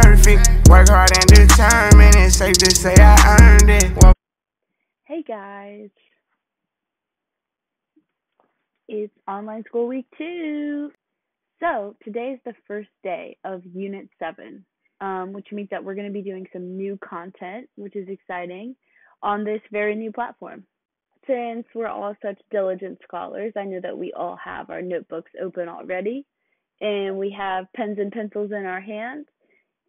perfect. Work hard and determined. It's safe to say I earned it. Well, Hey guys, it's online school week two. So today is the first day of Unit 7, um, which means that we're going to be doing some new content, which is exciting, on this very new platform. Since we're all such diligent scholars, I know that we all have our notebooks open already, and we have pens and pencils in our hands,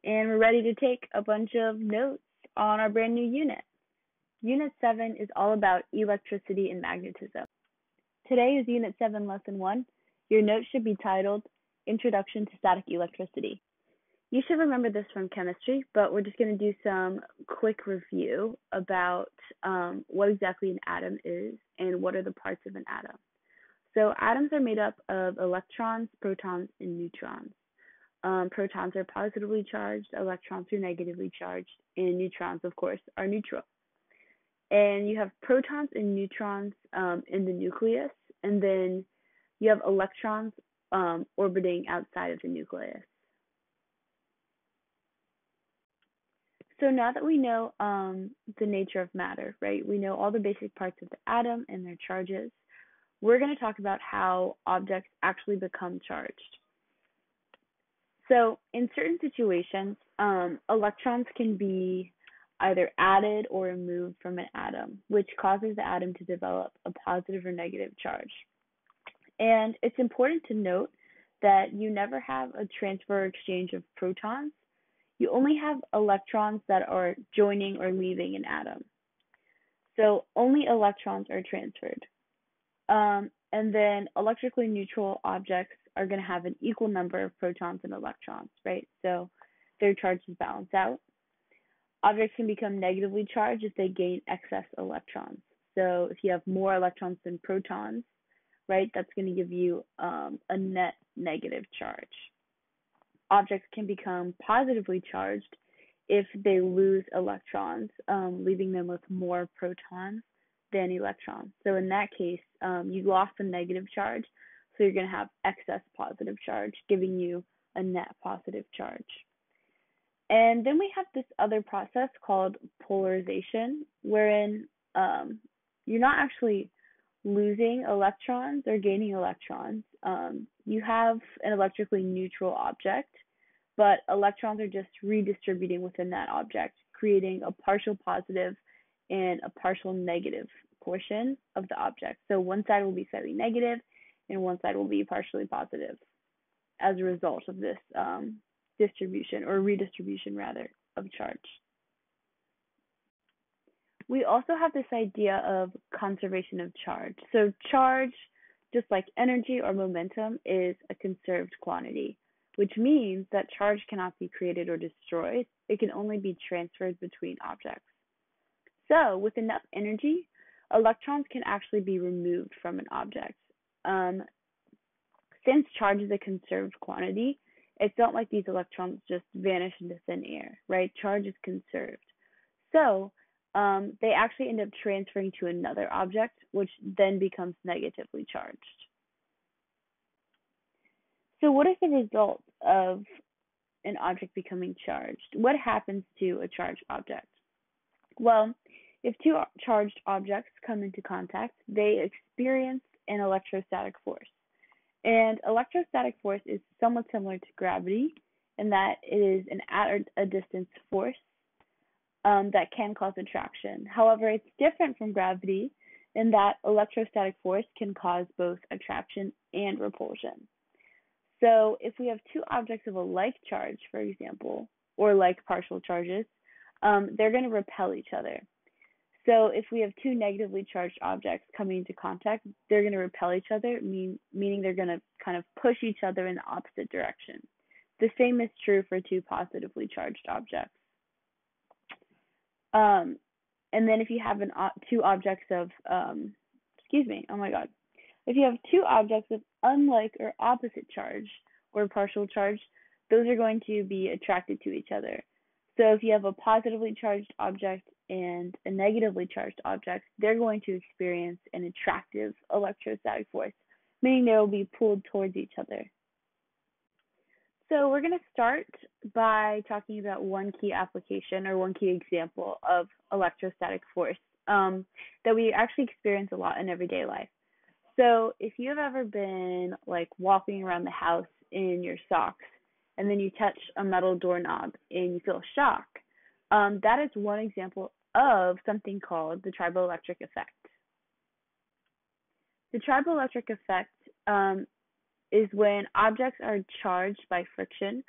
and we're ready to take a bunch of notes on our brand new unit. Unit 7 is all about electricity and magnetism. Today is Unit 7, Lesson 1. Your note should be titled Introduction to Static Electricity. You should remember this from chemistry, but we're just going to do some quick review about um, what exactly an atom is and what are the parts of an atom. So, atoms are made up of electrons, protons, and neutrons. Um, protons are positively charged, electrons are negatively charged, and neutrons, of course, are neutral and you have protons and neutrons um, in the nucleus, and then you have electrons um, orbiting outside of the nucleus. So now that we know um, the nature of matter, right, we know all the basic parts of the atom and their charges, we're going to talk about how objects actually become charged. So in certain situations, um, electrons can be either added or removed from an atom, which causes the atom to develop a positive or negative charge. And it's important to note that you never have a transfer or exchange of protons. You only have electrons that are joining or leaving an atom. So only electrons are transferred. Um, and then electrically neutral objects are going to have an equal number of protons and electrons, right? So their charges balance out. Objects can become negatively charged if they gain excess electrons. So if you have more electrons than protons, right, that's going to give you um, a net negative charge. Objects can become positively charged if they lose electrons, um, leaving them with more protons than electrons. So in that case, um, you lost a negative charge, so you're going to have excess positive charge, giving you a net positive charge. And then we have this other process called polarization, wherein um, you're not actually losing electrons or gaining electrons. Um, you have an electrically neutral object, but electrons are just redistributing within that object, creating a partial positive and a partial negative portion of the object. So one side will be slightly negative and one side will be partially positive as a result of this um, distribution or redistribution rather of charge. We also have this idea of conservation of charge. So charge, just like energy or momentum, is a conserved quantity, which means that charge cannot be created or destroyed. It can only be transferred between objects. So with enough energy, electrons can actually be removed from an object. Um, since charge is a conserved quantity, it's not like these electrons just vanish into thin air, right? Charge is conserved. So um, they actually end up transferring to another object, which then becomes negatively charged. So, what is the result of an object becoming charged? What happens to a charged object? Well, if two charged objects come into contact, they experience an electrostatic force. And electrostatic force is somewhat similar to gravity in that it is an at a distance force um, that can cause attraction. However, it's different from gravity in that electrostatic force can cause both attraction and repulsion. So, if we have two objects of a like charge, for example, or like partial charges, um, they're going to repel each other. So if we have two negatively charged objects coming into contact, they're going to repel each other, mean, meaning they're going to kind of push each other in the opposite direction. The same is true for two positively charged objects. Um, and then if you have an two objects of, um, excuse me, oh my god, if you have two objects of unlike or opposite charge or partial charge, those are going to be attracted to each other. So if you have a positively charged object and a negatively charged object, they're going to experience an attractive electrostatic force, meaning they will be pulled towards each other. So we're going to start by talking about one key application or one key example of electrostatic force um, that we actually experience a lot in everyday life. So if you have ever been like walking around the house in your socks and then you touch a metal doorknob and you feel a shock, um, that is one example of something called the triboelectric effect. The triboelectric effect um, is when objects are charged by friction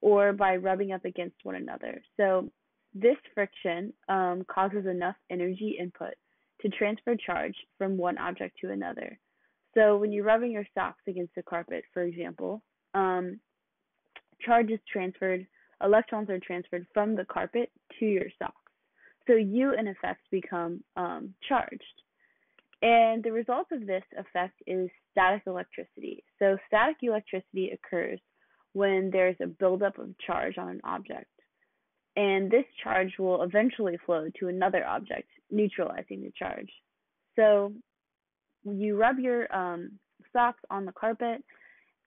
or by rubbing up against one another. So this friction um, causes enough energy input to transfer charge from one object to another. So when you're rubbing your socks against the carpet, for example, um, charge is transferred, electrons are transferred from the carpet to your socks. So you, in effect, become um, charged. And the result of this effect is static electricity. So static electricity occurs when there's a buildup of charge on an object. And this charge will eventually flow to another object, neutralizing the charge. So you rub your um, socks on the carpet,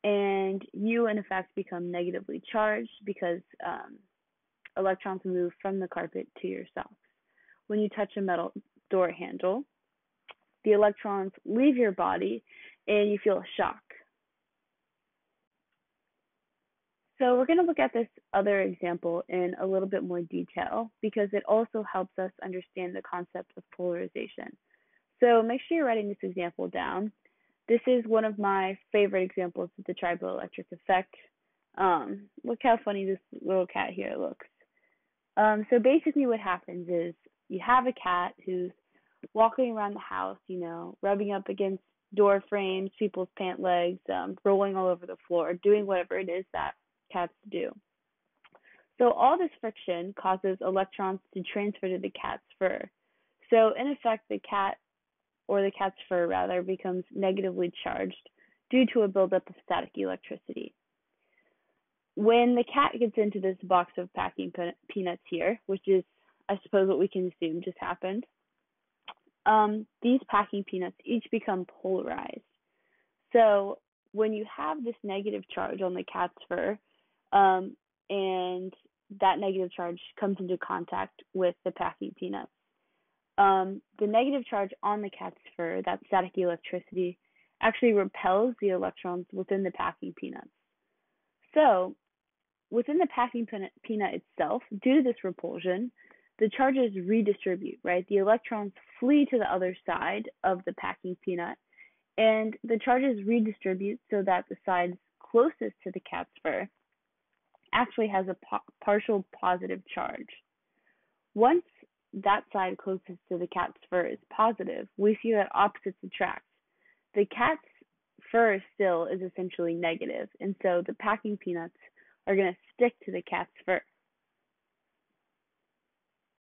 and you, in effect, become negatively charged because um, electrons move from the carpet to your socks. When you touch a metal door handle, the electrons leave your body and you feel a shock. So we're going to look at this other example in a little bit more detail because it also helps us understand the concept of polarization. So make sure you're writing this example down. This is one of my favorite examples of the triboelectric effect. Um, look how funny this little cat here looks. Um, so basically what happens is you have a cat who's walking around the house, you know, rubbing up against door frames, people's pant legs, um, rolling all over the floor, doing whatever it is that cats do. So all this friction causes electrons to transfer to the cat's fur. So in effect, the cat or the cat's fur rather becomes negatively charged due to a buildup of static electricity. When the cat gets into this box of packing peanuts here, which is I suppose what we can assume just happened, um, these packing peanuts each become polarized. So when you have this negative charge on the cat's fur, um, and that negative charge comes into contact with the packing peanuts, um, the negative charge on the cat's fur, that static electricity, actually repels the electrons within the packing peanuts. So, within the packing peanut itself, due to this repulsion, the charges redistribute, right? The electrons flee to the other side of the packing peanut, and the charges redistribute so that the side closest to the cat's fur actually has a po- partial positive charge. Once that side closest to the cat's fur is positive, we see that opposites attract. The cat's fur still is essentially negative, and so the packing peanuts are going to stick to the cat's fur.